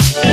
Yeah.